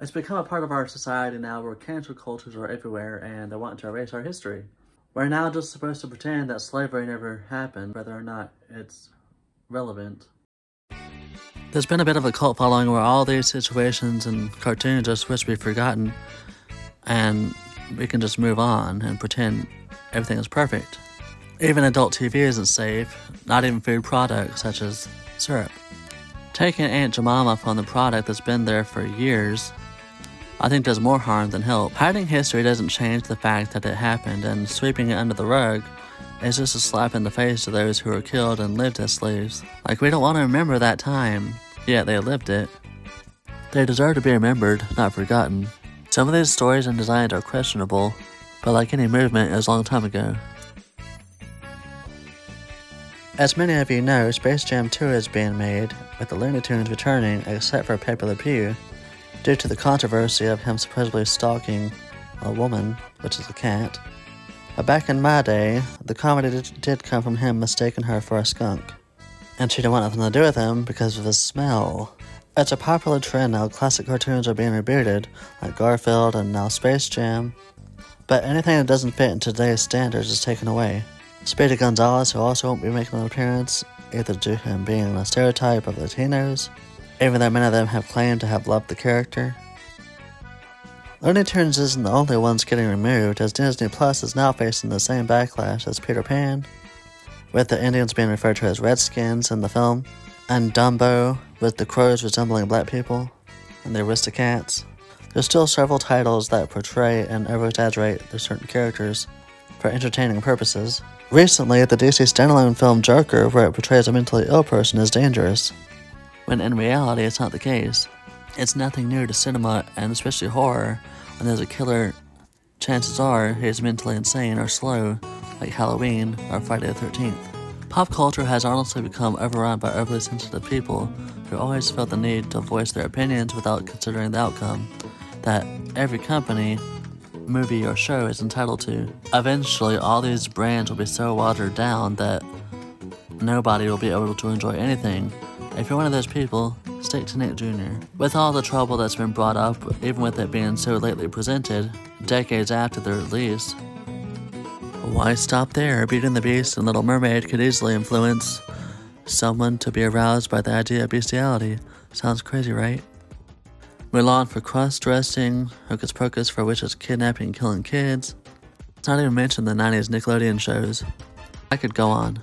It's become a part of our society now where cancel cultures are everywhere and they want to erase our history. We're now just supposed to pretend that slavery never happened, whether or not it's relevant. There's been a bit of a cult following where all these situations and cartoons are supposed to be forgotten and we can just move on and pretend everything is perfect. Even adult TV isn't safe, not even food products such as syrup. Taking Aunt Jemima from the product that's been there for years I think does more harm than help. Hiding history doesn't change the fact that it happened, and sweeping it under the rug is just a slap in the face to those who were killed and lived as slaves. Like, we don't want to remember that time, yet they lived it. They deserve to be remembered, not forgotten. Some of these stories and designs are questionable, but like any movement, it was a long time ago. As many of you know, Space Jam 2 is being made, with the Looney Tunes returning except for Pepe Le Pew, due to the controversy of him supposedly stalking a woman, which is a cat. But back in my day, the comedy did, did come from him mistaking her for a skunk. And she didn't want nothing to do with him because of his smell. It's a popular trend now, classic cartoons are being rebooted, like Garfield and now Space Jam. But anything that doesn't fit in today's standards is taken away. Speedy Gonzales, who also won't be making an appearance, either due to him being a stereotype of Latinos, even though many of them have claimed to have loved the character. Looney Tunes isn't the only ones getting removed, as Disney Plus is now facing the same backlash as Peter Pan, with the Indians being referred to as Redskins in the film, and Dumbo, with the crows resembling black people, and the Aristocats. There's still several titles that portray and over exaggerate their certain characters for entertaining purposes. Recently, the DC standalone film Joker, where it portrays a mentally ill person, is dangerous when in reality it's not the case. It's nothing new to cinema and especially horror. When there's a killer, chances are he's mentally insane or slow, like Halloween or Friday the 13th. Pop culture has honestly become overrun by overly sensitive people who always feel the need to voice their opinions without considering the outcome that every company, movie, or show is entitled to. Eventually, all these brands will be so watered down that nobody will be able to enjoy anything if you're one of those people, stick to Nick Jr. With all the trouble that's been brought up, even with it being so lately presented, decades after the release, why stop there? Beauty and the Beast and Little Mermaid could easily influence someone to be aroused by the idea of bestiality. Sounds crazy, right? Mulan for cross-dressing, Hocus Pocus for witches kidnapping and killing kids. It's not even mentioned the 90s Nickelodeon shows. I could go on.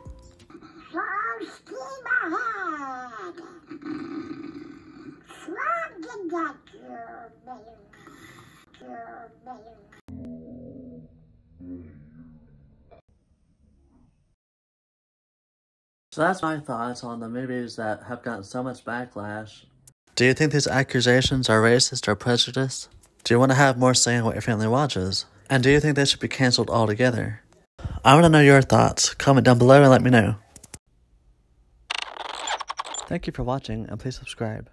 So that's my thoughts on the movies that have gotten so much backlash. Do you think these accusations are racist or prejudiced? Do you want to have more say in what your family watches? And do you think they should be cancelled altogether? I want to know your thoughts. Comment down below and let me know. Thank you for watching and please subscribe.